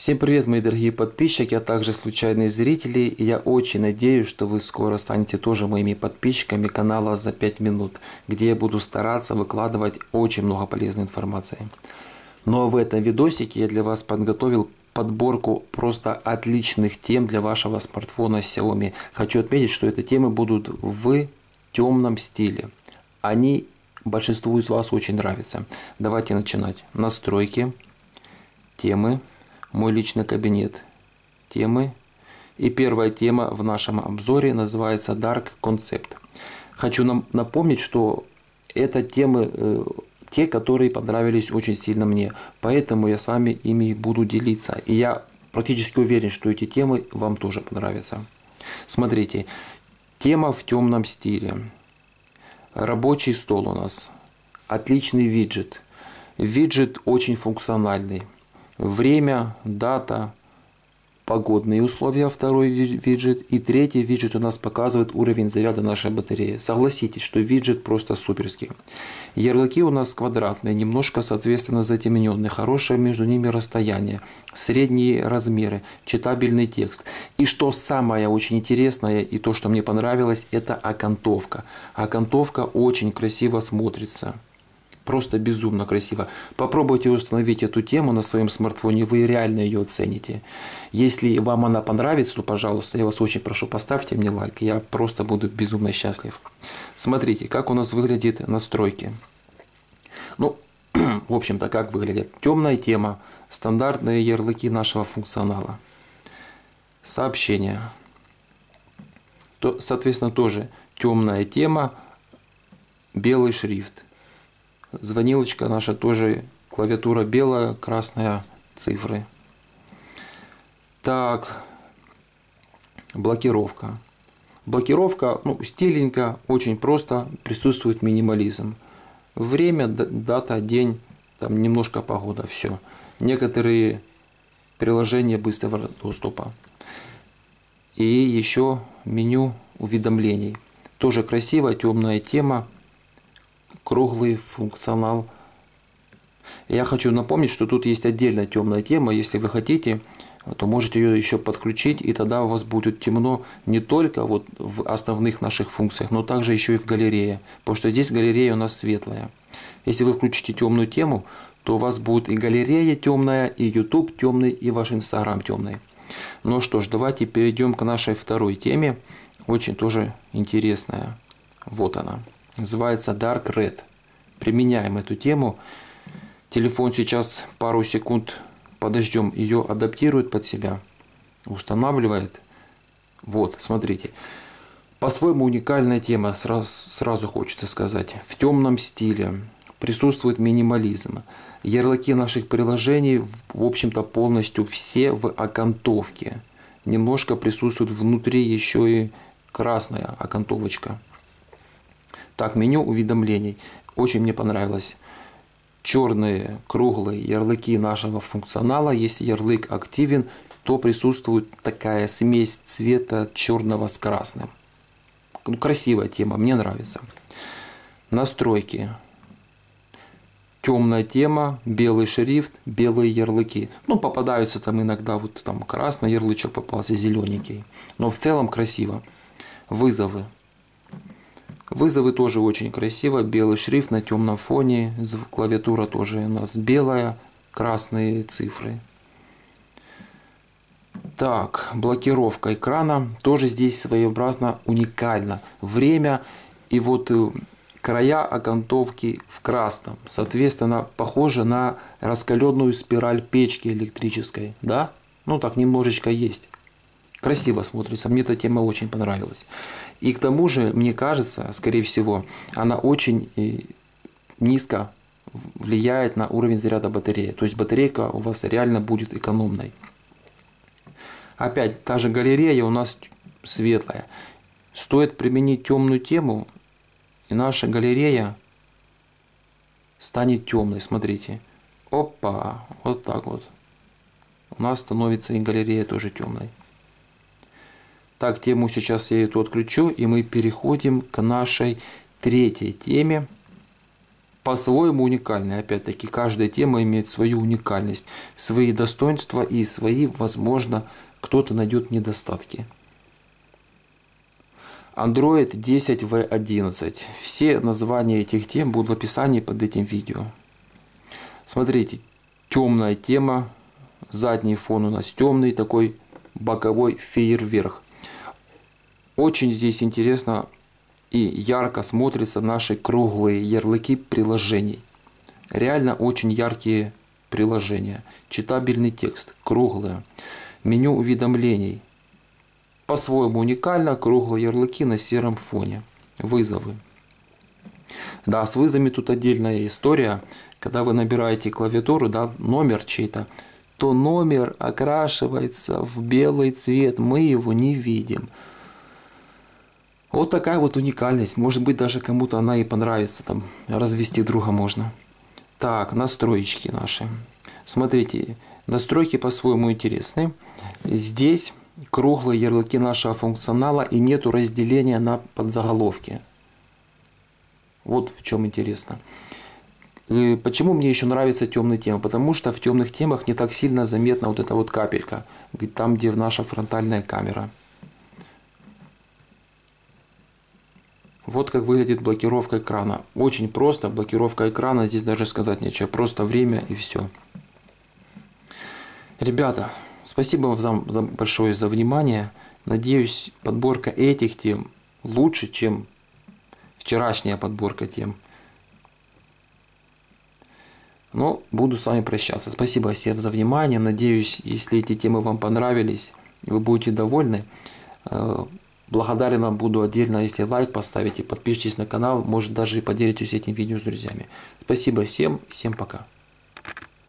Всем привет, мои дорогие подписчики, а также случайные зрители. Я очень надеюсь, что вы скоро станете тоже моими подписчиками канала «За 5 минут», где я буду стараться выкладывать очень много полезной информации. Ну а в этом видосике я для вас подготовил подборку просто отличных тем для вашего смартфона Xiaomi. Хочу отметить, что эти темы будут в темном стиле. Они большинству из вас очень нравятся. Давайте начинать. Настройки, темы, мой личный кабинет, темы. И первая тема в нашем обзоре называется Dark Concept. Хочу нам напомнить, что это темы э, те, которые понравились очень сильно мне. Поэтому я с вами ими буду делиться. И я практически уверен, что эти темы вам тоже понравятся. Смотрите, тема в темном стиле. Рабочий стол у нас. Отличный виджет. Виджет очень функциональный. Время, дата, погодные условия, второй виджет. И третий виджет у нас показывает уровень заряда нашей батареи. Согласитесь, что виджет просто суперский. Ярлыки у нас квадратные, немножко соответственно затемненные, хорошее между ними расстояние, средние размеры, читабельный текст. И что самое очень интересное и то, что мне понравилось, это окантовка. Окантовка очень красиво смотрится просто безумно красиво. Попробуйте установить эту тему на своем смартфоне, вы реально ее оцените. Если вам она понравится, то, пожалуйста, я вас очень прошу, поставьте мне лайк, я просто буду безумно счастлив. Смотрите, как у нас выглядит настройки. Ну, в общем-то, как выглядит. Темная тема, стандартные ярлыки нашего функционала. Сообщения. То, соответственно, тоже темная тема, белый шрифт. Звонилочка наша тоже клавиатура белая, красная цифры. Так, блокировка. Блокировка, ну, стиленько, очень просто, присутствует минимализм. Время, дата, день, там немножко погода, все. Некоторые приложения быстрого доступа. И еще меню уведомлений. Тоже красивая темная тема, круглый функционал. Я хочу напомнить, что тут есть отдельная темная тема. Если вы хотите, то можете ее еще подключить, и тогда у вас будет темно не только вот в основных наших функциях, но также еще и в галерее, потому что здесь галерея у нас светлая. Если вы включите темную тему, то у вас будет и галерея темная, и YouTube темный, и ваш Instagram темный. Ну что ж, давайте перейдем к нашей второй теме, очень тоже интересная. Вот она. Называется Dark Red. Применяем эту тему. Телефон сейчас пару секунд подождем, ее адаптирует под себя, устанавливает. Вот, смотрите. По-своему уникальная тема, сразу, сразу хочется сказать. В темном стиле присутствует минимализм. Ярлыки наших приложений, в общем-то, полностью все в окантовке. Немножко присутствует внутри еще и красная окантовочка. Так, меню уведомлений. Очень мне понравилось черные круглые ярлыки нашего функционала. Если ярлык активен, то присутствует такая смесь цвета черного с красным. Ну, красивая тема, мне нравится. Настройки. Темная тема, белый шрифт, белые ярлыки. Ну, попадаются там иногда вот там красный ярлычок попался, зелененький. Но в целом красиво. Вызовы. Вызовы тоже очень красиво, белый шрифт на темном фоне, клавиатура тоже у нас белая, красные цифры. Так, блокировка экрана тоже здесь своеобразно уникально. Время и вот э, края окантовки в красном. Соответственно, похоже на раскаленную спираль печки электрической. Да? Ну так немножечко есть красиво смотрится. Мне эта тема очень понравилась. И к тому же, мне кажется, скорее всего, она очень э, низко влияет на уровень заряда батареи. То есть батарейка у вас реально будет экономной. Опять, та же галерея у нас светлая. Стоит применить темную тему, и наша галерея станет темной. Смотрите. Опа, вот так вот. У нас становится и галерея тоже темной. Так, тему сейчас я эту отключу, и мы переходим к нашей третьей теме. по-своему уникальные. Опять-таки, каждая тема имеет свою уникальность, свои достоинства и свои, возможно, кто-то найдет недостатки. Android 10V11. Все названия этих тем будут в описании под этим видео. Смотрите, темная тема, задний фон у нас темный, такой боковой фейерверк. Очень здесь интересно и ярко смотрятся наши круглые ярлыки приложений. Реально очень яркие приложения. Читабельный текст, круглое. Меню уведомлений. По-своему уникально, круглые ярлыки на сером фоне. Вызовы. Да, с вызовами тут отдельная история. Когда вы набираете клавиатуру, да, номер чей-то, то номер окрашивается в белый цвет, мы его не видим. Вот такая вот уникальность. Может быть, даже кому-то она и понравится. Там развести друга можно. Так, настроечки наши. Смотрите, настройки по-своему интересны. Здесь круглые ярлыки нашего функционала и нету разделения на подзаголовки. Вот в чем интересно. И почему мне еще нравится темные темы? Потому что в темных темах не так сильно заметна вот эта вот капелька, там, где наша фронтальная камера. Вот как выглядит блокировка экрана. Очень просто. Блокировка экрана. Здесь даже сказать нечего. Просто время и все. Ребята, спасибо вам за, большое за внимание. Надеюсь, подборка этих тем лучше, чем вчерашняя подборка тем. Но буду с вами прощаться. Спасибо всем за внимание. Надеюсь, если эти темы вам понравились, вы будете довольны. Благодарен вам буду отдельно, если лайк поставите, подпишитесь на канал, может даже и поделитесь этим видео с друзьями. Спасибо всем, всем пока.